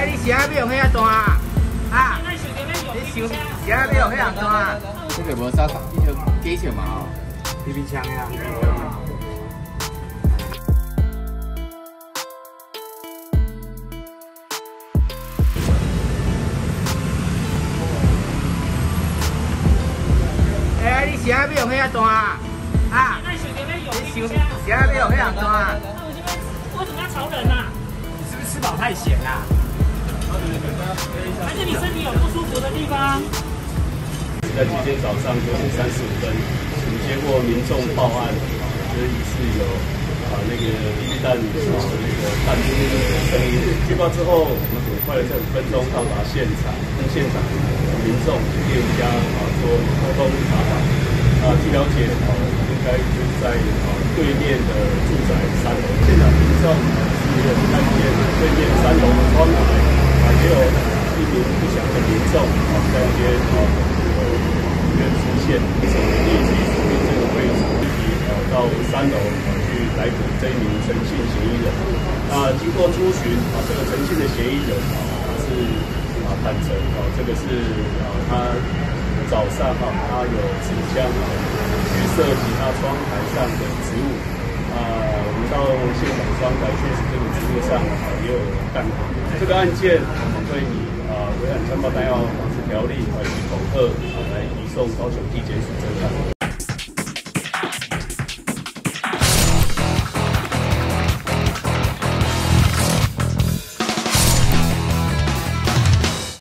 哎，你啥要用遐单啊？啊？你想啥要用遐单啊？这个无啥大，你就几钱嘛？哦，B B 枪呀。哎，你啥要用遐单啊？啊？你想啥要用遐单啊？为什么要吵人啊？你是不是吃饱太闲啊？还是你身体有不舒服的地方？在今天早上九点三十五分，我们接获民众报案，就是疑似有啊那个避弹啊那个弹出的声音。接报之后，我们很快的在五分钟到达现场，跟现场民众、店家啊做沟通查访。啊，据了解啊，应该就是在啊对面的住宅三楼，现场民众是有看见对面三楼的窗台啊，也有一名不详的民众啊在一些啊呃里面出现，所以立即锁定这个位置，立即啊到三楼啊去逮捕这一名诚信嫌疑人。啊，经过初询啊，这个诚信的嫌疑人啊，他是啊坦诚啊，这个是啊他早上哈、他有持枪啊去射击他窗台上的植物。到现场窗台，确实这个职业上啊也有干过。这个案件，我们对你啊违反枪炮弹药防治条例以及恐吓来移送高雄地检署侦办。